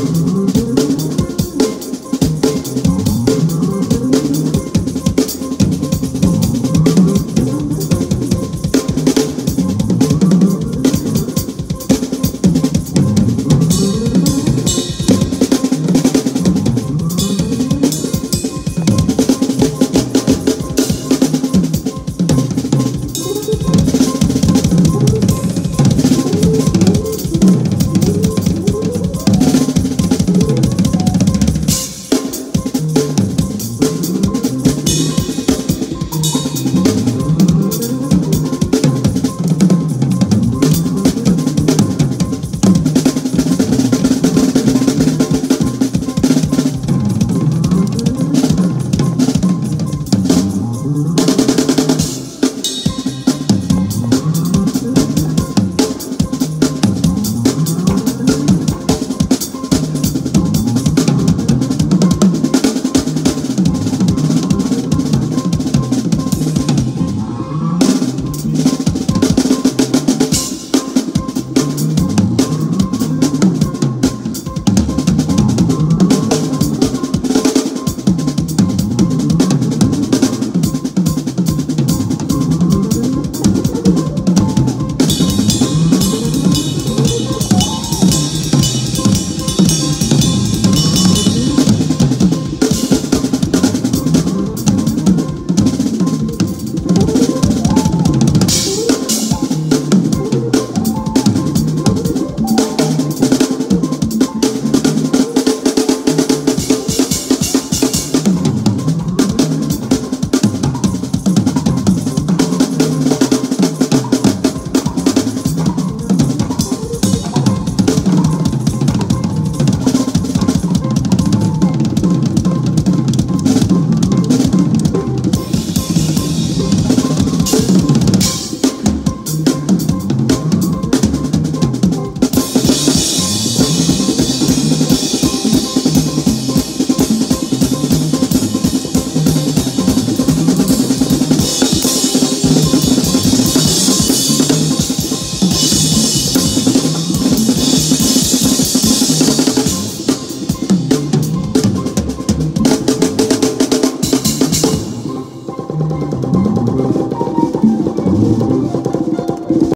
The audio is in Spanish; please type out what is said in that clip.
Música